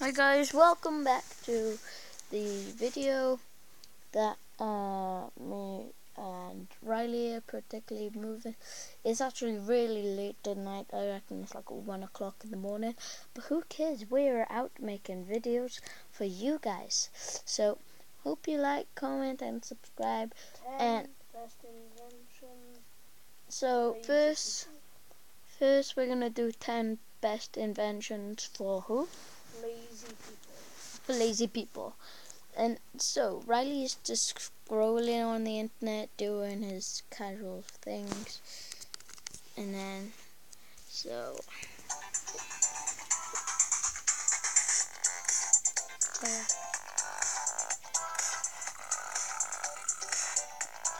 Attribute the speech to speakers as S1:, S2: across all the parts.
S1: Hi guys, welcome back to the video that uh, me and Riley are particularly moving. It's actually really late tonight, I reckon it's like 1 o'clock in the morning. But who cares, we're out making videos for you guys. So, hope you like, comment and subscribe. And so first, first we're going to do 10 best inventions for who?
S2: Lazy people.
S1: For lazy people. And so Riley's just scrolling on the internet doing his casual things. And then so uh,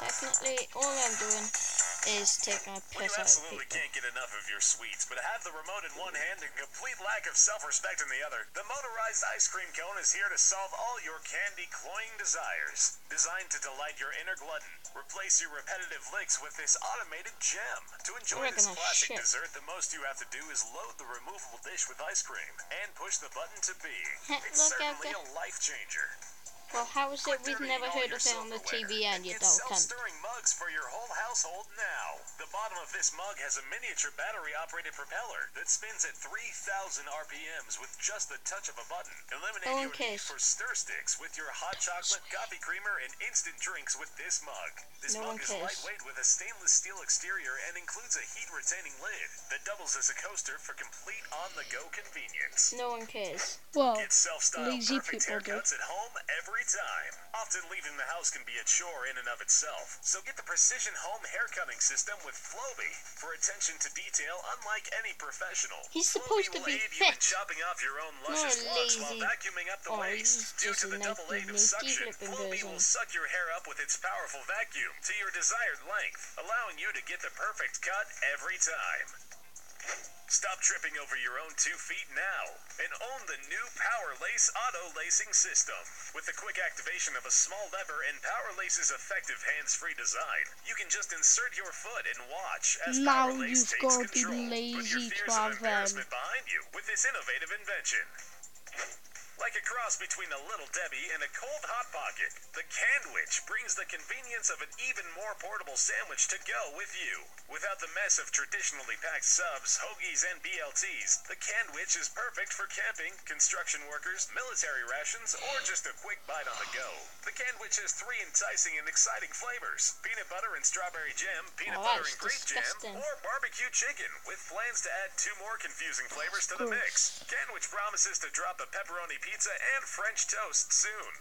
S1: technically all I'm doing is taking a
S3: When you
S1: piss out of
S3: absolutely can't get enough of your sweets, but have the remote in one hand and complete lack of self-respect in the other, the motorized ice cream cone is here to solve all your candy cloying desires. Designed to delight your inner glutton, replace your repetitive licks with this automated gem. To enjoy
S1: We're
S3: this classic
S1: shit.
S3: dessert, the most you have to do is load the removable dish with ice cream and push the button to be. It's certainly a life changer.
S1: Well, how is it we've never heard of it on the
S3: silverware
S1: TV and you
S3: get
S1: don't come?
S3: self-stirring mugs for your whole household now. The bottom of this mug has a miniature battery-operated propeller that spins at 3,000 RPMs with just the touch of a button. Eliminate
S1: Oh, in
S3: your need for stir sticks with your hot chocolate, coffee creamer, and instant drinks with this mug. This
S1: No
S3: mug
S1: one
S3: is
S1: cares.
S3: lightweight with a stainless steel exterior and includes a heat-retaining lid that doubles as a coaster for complete on-the-go convenience.
S1: No one cares. Well,
S3: Get self-styled
S1: lazy
S3: perfect
S1: people do.
S3: at home every time. Often leaving the house can be a chore in and of itself. So get the precision home hair cutting system with Flowbee for attention to detail unlike any professional.
S1: He's supposed to
S3: will
S1: be
S3: aid you in
S1: fit.
S3: chopping off your own luscious locks while vacuuming up the
S1: Oh,
S3: waste. Due to
S1: a
S3: the double aid of suction, Flowbee will suck your hair up with its powerful vacuum to your desired length, allowing you to get the perfect cut every time. Stop tripping over your own two feet now and own the new Power Lace auto lacing system. With the quick activation of a small lever and Power Lace's effective hands-free design, you can just insert your foot and watch as
S1: Now
S3: Power Lace
S1: you've
S3: takes control. Put your
S1: lazy
S3: fears of embarrassment behind you with this innovative invention. Like a cross between a Little Debbie and a cold Hot Pocket, the Candwich brings the convenience of an even more portable sandwich to go with you. Without the mess of traditionally packed subs, hoagies, and BLTs, the Candwich is perfect for camping, construction workers, military rations, or just a quick bite on the go. The Candwich has three enticing and exciting flavors peanut butter and strawberry jam, peanut
S1: Oh,
S3: butter and grape
S1: disgusting.
S3: jam, or barbecue chicken, with plans to add two more confusing flavors to the mix. Candwich promises to drop a pepperoni pizza and French toast soon.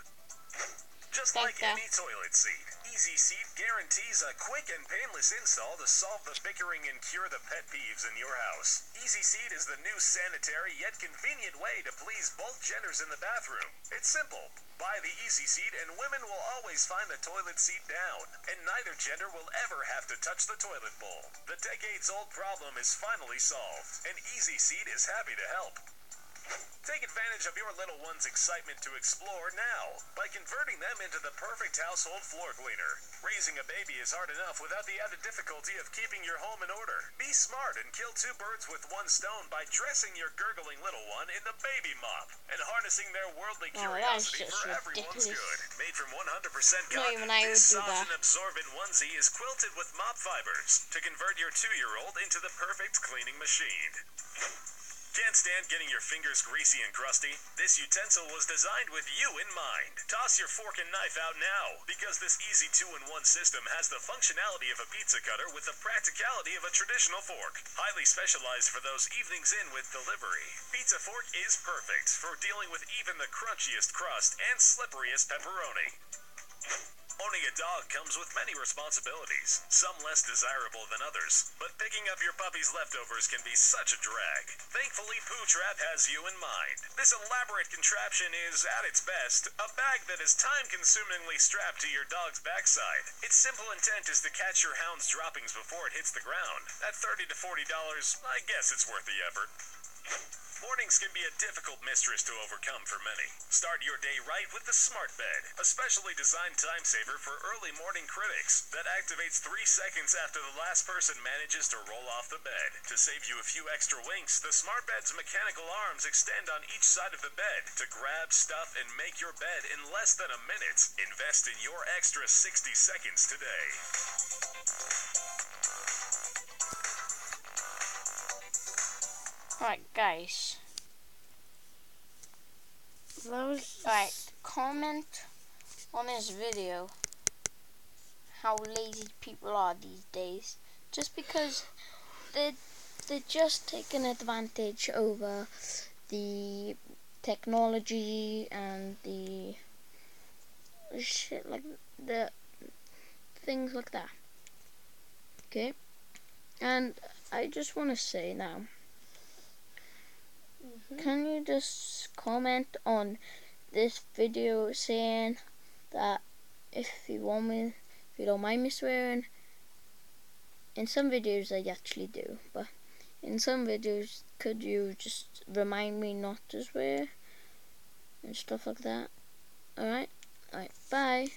S3: Just
S1: Like
S3: any toilet seat, Easy Seat guarantees a quick and painless install to solve the bickering and cure the pet peeves in your house. Easy Seat is the new sanitary yet convenient way to please both genders in the bathroom. It's simple. Buy the Easy Seat and women will always find the toilet seat down, and neither gender will ever have to touch the toilet bowl. The decades-old problem is finally solved, and Easy Seat is happy to help. Take advantage of your little one's excitement to explore now by converting them into the perfect household floor cleaner. Raising a baby is hard enough without the added difficulty of keeping your home in order. Be smart and kill two birds with one stone by dressing your gurgling little one in the baby mop and harnessing their worldly
S1: Oh,
S3: curiosity for everyone's good. Made from 100% cotton, this soft and absorbent onesie is quilted with mop fibers to convert your two-year-old into the perfect cleaning machine. Can't stand getting your fingers greasy and crusty? This utensil was designed with you in mind. Toss your fork and knife out now, because this easy two-in-one system has the functionality of a pizza cutter with the practicality of a traditional fork. Highly specialized for those evenings in with delivery. Pizza Fork is perfect for dealing with even the crunchiest crust and slipperiest pepperoni. Owning a dog comes with many responsibilities, some less desirable than others, but picking up your puppy's leftovers can be such a drag. Thankfully, Poo Trap has you in mind. This elaborate contraption is, at its best, a bag that is time-consumingly strapped to your dog's backside. Its simple intent is to catch your hound's droppings before it hits the ground. At 30 to $40, I guess it's worth the effort. Mornings can be a difficult mistress to overcome for many. Start your day right with the Smart Bed, a specially designed time saver for early morning critics that activates three seconds after the last person manages to roll off the bed. To save you a few extra winks, the Smart Bed's mechanical arms extend on each side of the bed to grab, stuff, and make your bed in less than a minute. Invest in your extra 60 seconds today.
S1: Alright, guys.
S2: Those.
S1: Alright, comment on this video how lazy people are these days. Just because they're, they're just taking advantage over the technology and the shit like the things like that. Okay? And I just want to say now
S2: Mhm.
S1: can you just comment on this video saying that if you want me, if you don't mind me swearing, in some videos I actually do, but in some videos could you just remind me not to swear and stuff like that? Alright? Alright, bye.